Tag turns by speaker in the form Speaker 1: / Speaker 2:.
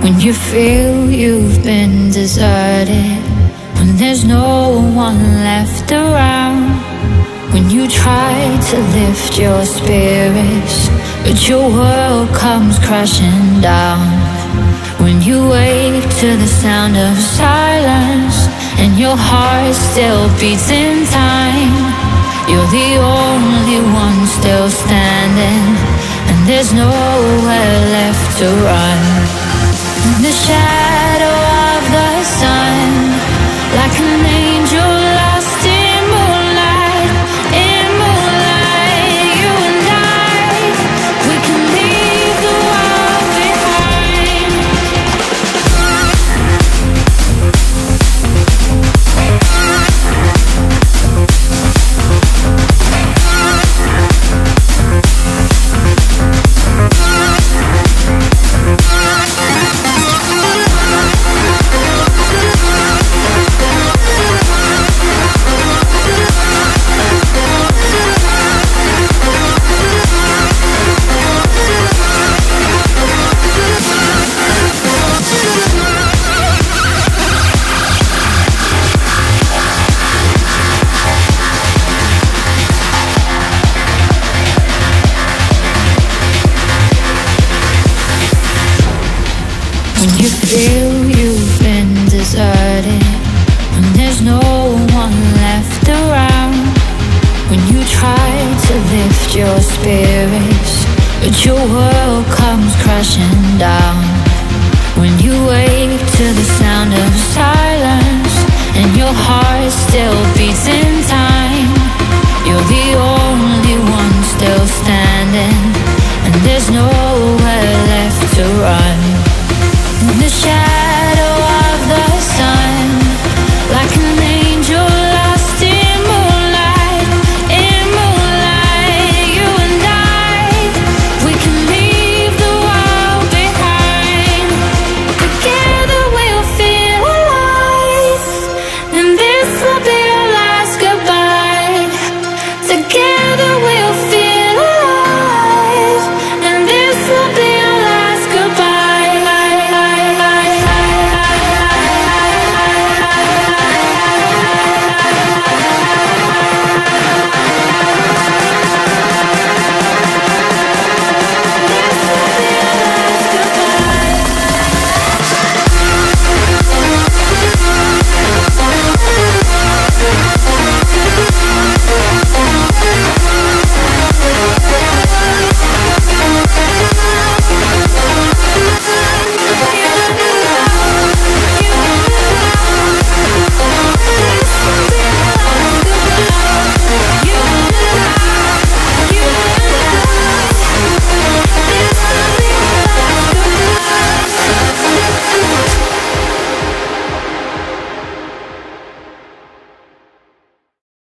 Speaker 1: When you feel you've been deserted When there's no one left around When you try to lift your spirits But your world comes crashing down. When you wake to the sound of silence And your heart still beats in time You're the only one still standing And there's nowhere left to run the shadow When you feel you've been deserted When there's no one left around When you try to lift your spirits But your world comes crashing down. When you wake to the sound of silence And your heart still beats in time You're the only one still standing And there's nowhere left to run